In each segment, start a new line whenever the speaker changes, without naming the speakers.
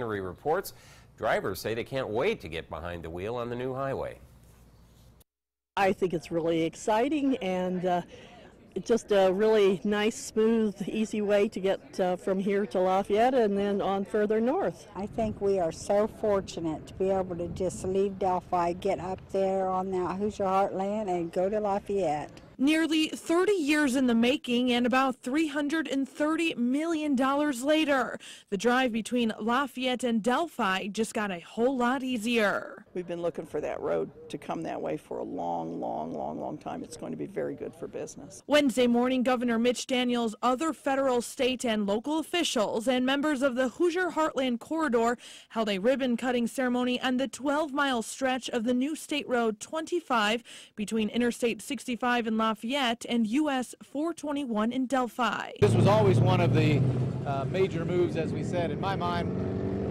Henry reports drivers say they can't wait to get behind the wheel on the new highway.
I think it's really exciting and uh, just a really nice, smooth, easy way to get uh, from here to Lafayette and then on further north.
I think we are so fortunate to be able to just leave Delphi, get up there on that Hoosier Heartland, and go to Lafayette.
Nearly 30 years in the making and about $330 million later, the drive between Lafayette and Delphi just got a whole lot easier.
We've been looking for that road to come that way for a long, long, long, long time. It's going to be very good for business.
Wednesday morning, Governor Mitch Daniels, other federal, state, and local officials, and members of the Hoosier Heartland Corridor held a ribbon cutting ceremony on the 12 mile stretch of the new State Road 25 between Interstate 65 and Lafayette and US 421 in Delphi.
This was always one of the uh, major moves, as we said, in my mind,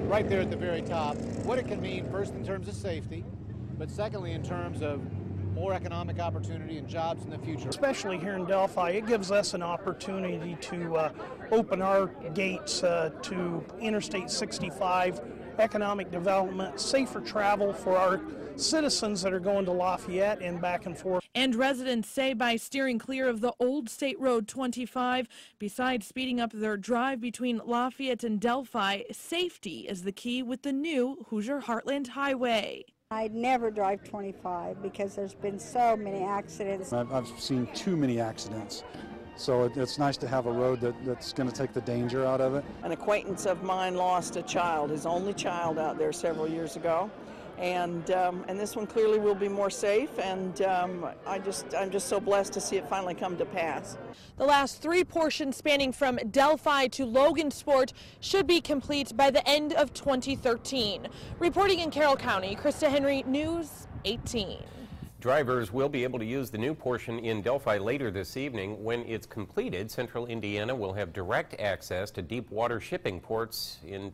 right there at the very top. What it can mean, first in terms of safety, but secondly in terms of more economic opportunity and jobs in the future.
Especially here in Delphi, it gives us an opportunity to uh, open our gates uh, to Interstate 65, economic development, safer travel for our citizens that are going to Lafayette and back and forth.
And residents say by steering clear of the old State Road 25, besides speeding up their drive between Lafayette and Delphi, safety is the key with the new Hoosier Heartland Highway.
I'd never drive 25 because there's been so many accidents.
I've, I've seen too many accidents. So it, it's nice to have a road that, that's going to take the danger out of it.
An acquaintance of mine lost a child, his only child out there several years ago. And, um, and this one clearly will be more safe, and um, I just, I'm just so blessed to see it finally come to pass.
The last three portions spanning from Delphi to Logansport should be complete by the end of 2013. Reporting in Carroll County, Krista Henry, News 18.
Drivers will be able to use the new portion in Delphi later this evening. When it's completed, Central Indiana will have direct access to deep water shipping ports in